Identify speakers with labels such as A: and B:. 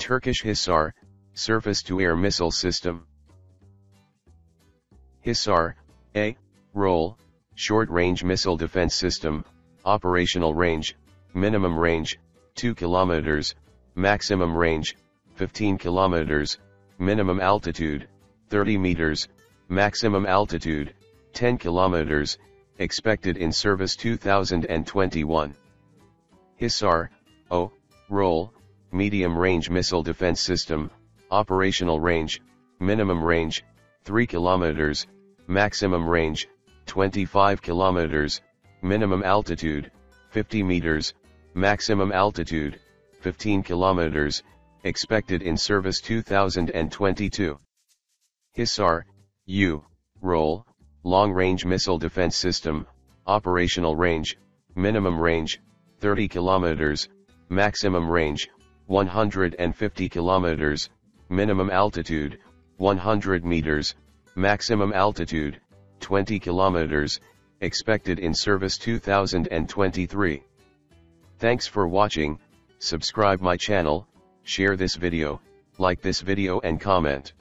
A: Turkish Hisar, surface-to-air missile system. Hisar, A, role, short-range missile defense system, operational range, minimum range, 2 kilometers, maximum range, 15 kilometers, minimum altitude, 30 meters, maximum altitude, 10 kilometers, expected in service 2021. Hisar, O, role, medium range missile defense system, operational range, minimum range, 3 kilometers, maximum range, 25 kilometers, minimum altitude, 50 meters, maximum altitude, 15 kilometers, expected in service 2022. Hisar, U, role, long-range missile defense system, operational range, minimum range, 30 kilometers, maximum range, 150 kilometers, minimum altitude, 100 meters, maximum altitude, 20 kilometers, expected in service 2023. Thanks for watching, subscribe my channel, share this video, like this video and comment.